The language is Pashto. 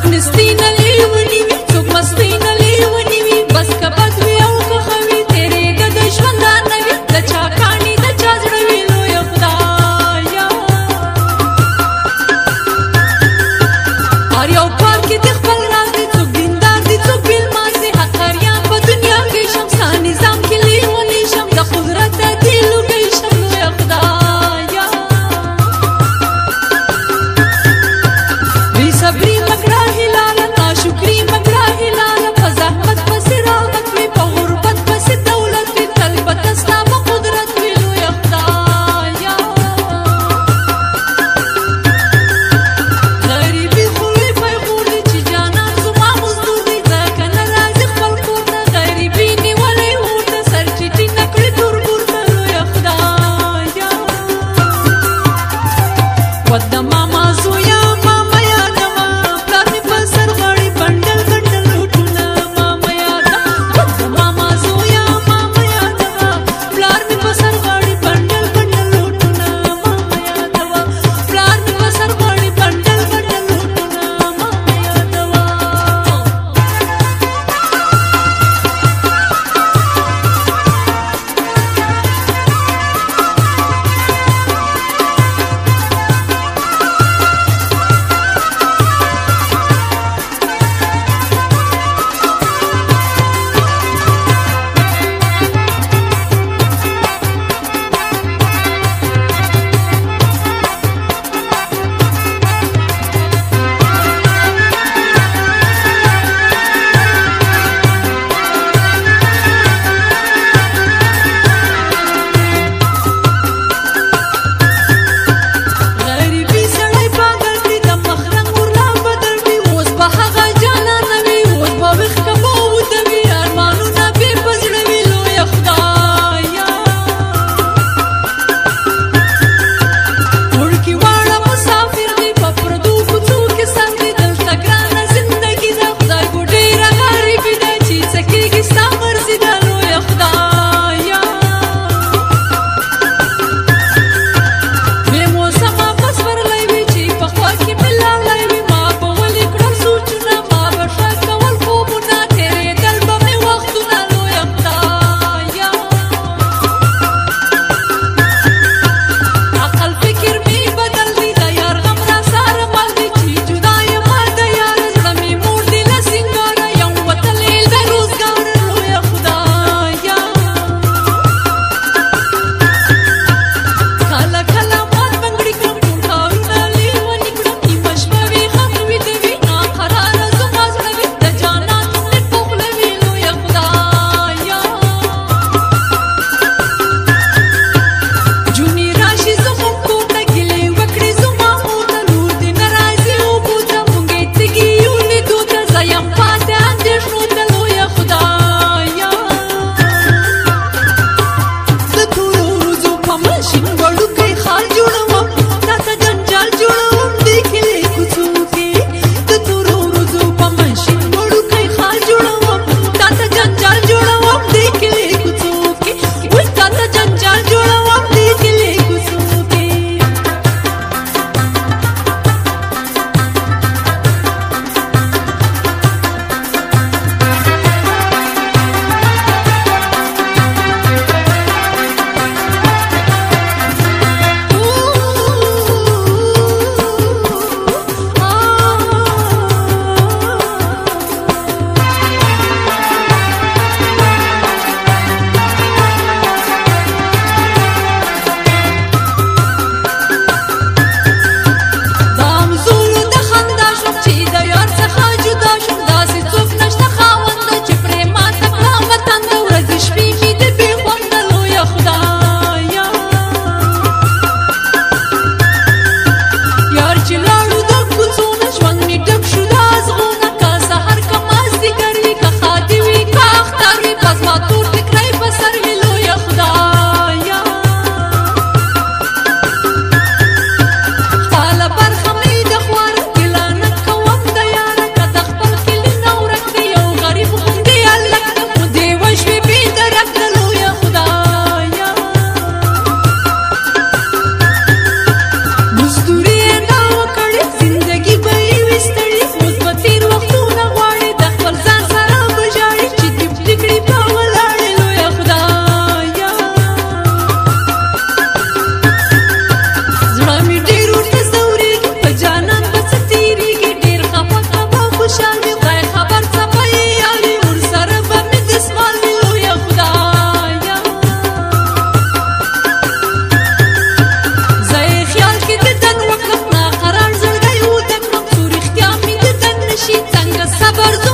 مخنستین علی ونی perdón.